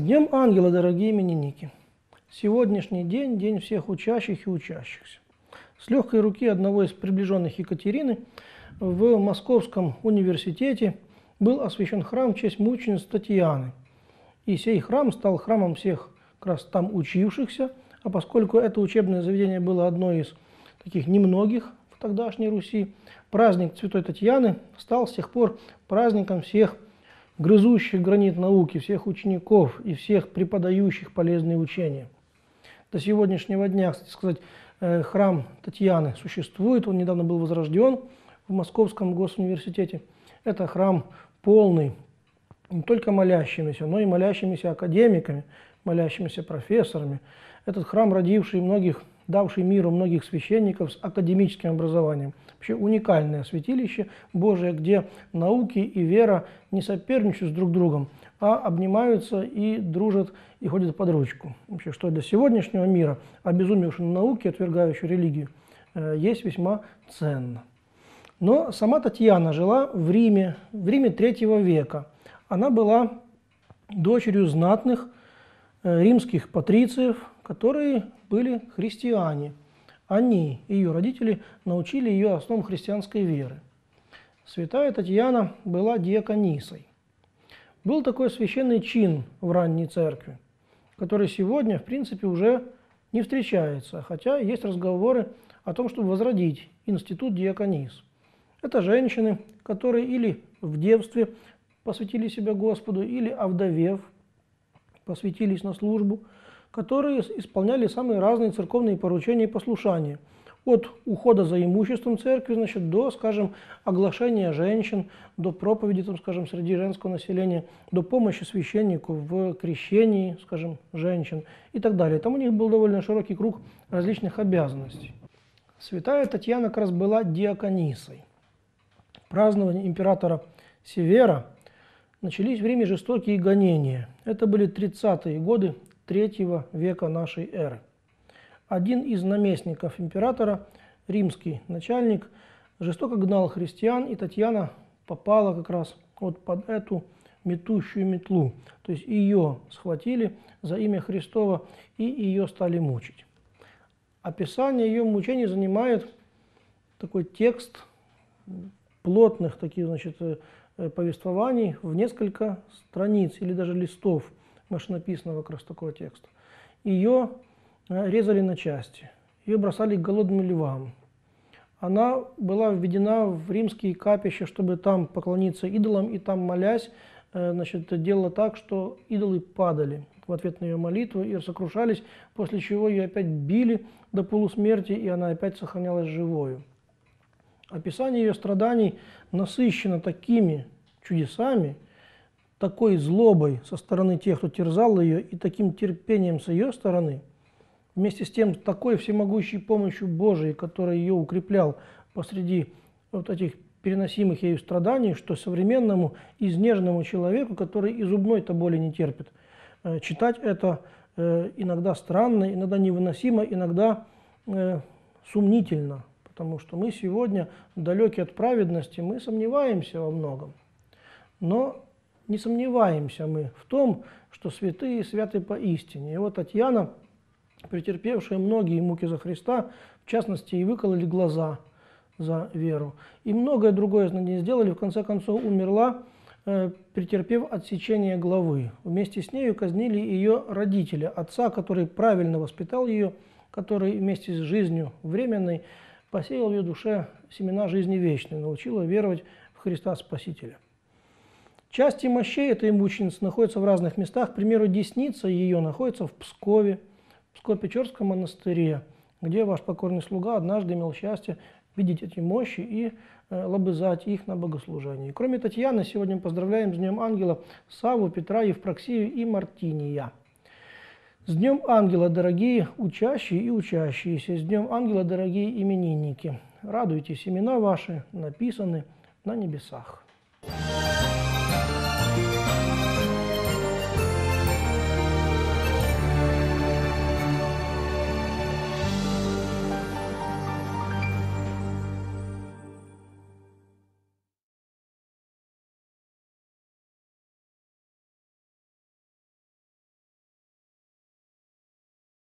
Днем Ангела, дорогие именинники! Сегодняшний день – день всех учащих и учащихся. С легкой руки одного из приближенных Екатерины в Московском университете был освящен храм в честь мучениц Татьяны. И сей храм стал храмом всех как раз там учившихся, а поскольку это учебное заведение было одно из таких немногих в тогдашней Руси, праздник Святой Татьяны стал с тех пор праздником всех грызущих гранит науки, всех учеников и всех преподающих полезные учения. До сегодняшнего дня, кстати сказать, э, храм Татьяны существует, он недавно был возрожден в Московском госуниверситете. Это храм полный не только молящимися, но и молящимися академиками, молящимися профессорами. Этот храм, родивший многих, давший миру многих священников с академическим образованием – вообще уникальное святилище Божие, где науки и вера не соперничают с друг другом, а обнимаются и дружат и ходят под ручку. Вообще, что для сегодняшнего мира, обезумевшего науки, отвергающего религию, э, есть весьма ценно. Но сама Татьяна жила в Риме, в Риме третьего века. Она была дочерью знатных э, римских патрициев, которые были христиане – они, ее родители, научили ее основам христианской веры. Святая Татьяна была диаконисой. Был такой священный чин в ранней церкви, который сегодня, в принципе, уже не встречается, хотя есть разговоры о том, чтобы возродить институт диаконис. Это женщины, которые или в девстве посвятили себя Господу, или овдовев, посвятились на службу – которые исполняли самые разные церковные поручения и послушания. От ухода за имуществом церкви, значит, до, скажем, оглашения женщин, до проповеди, там, скажем, среди женского населения, до помощи священнику в крещении, скажем, женщин и так далее. Там у них был довольно широкий круг различных обязанностей. Святая Татьяна как раз была диаконисой. Празднование императора Севера начались в Риме жестокие гонения. Это были 30-е годы третьего века нашей эры. Один из наместников императора, римский начальник, жестоко гнал христиан, и Татьяна попала как раз вот под эту метущую метлу. То есть ее схватили за имя Христова и ее стали мучить. Описание ее мучений занимает такой текст плотных таких, значит, э, повествований в несколько страниц или даже листов – машинописного как раз такого текста. Ее э, резали на части, ее бросали к голодным львам. Она была введена в римские капища, чтобы там поклониться идолам, и там, молясь, э, значит, делала так, что идолы падали в ответ на ее молитву и сокрушались, после чего ее опять били до полусмерти, и она опять сохранялась живою. Описание ее страданий насыщено такими чудесами, такой злобой со стороны тех, кто терзал ее, и таким терпением с ее стороны, вместе с тем такой всемогущей помощью Божией, который ее укреплял посреди вот этих переносимых ею страданий, что современному изнеженному человеку, который и зубной-то боли не терпит, э, читать это э, иногда странно, иногда невыносимо, иногда э, сумнительно, потому что мы сегодня, далеки от праведности, мы сомневаемся во многом. Но не сомневаемся мы в том, что святые святы поистине. И вот Татьяна, претерпевшая многие муки за Христа, в частности, и выкололи глаза за веру. И многое другое не сделали, в конце концов умерла, э, претерпев отсечение главы. Вместе с нею казнили ее родители, отца, который правильно воспитал ее, который вместе с жизнью временной посеял в ее душе семена жизни вечной, научил ее веровать в Христа Спасителя. Части мощей этой мученицы находятся в разных местах. К примеру, десница ее находится в Пскове, в Псково-Печорском монастыре, где ваш покорный слуга однажды имел счастье видеть эти мощи и э, лобызать их на богослужении. Кроме Татьяны, сегодня поздравляем с Днем Ангела Саву, Петра, Евпроксию и Мартиния. С Днем Ангела, дорогие учащие и учащиеся! С Днем Ангела, дорогие именинники! Радуйтесь, имена ваши написаны на небесах.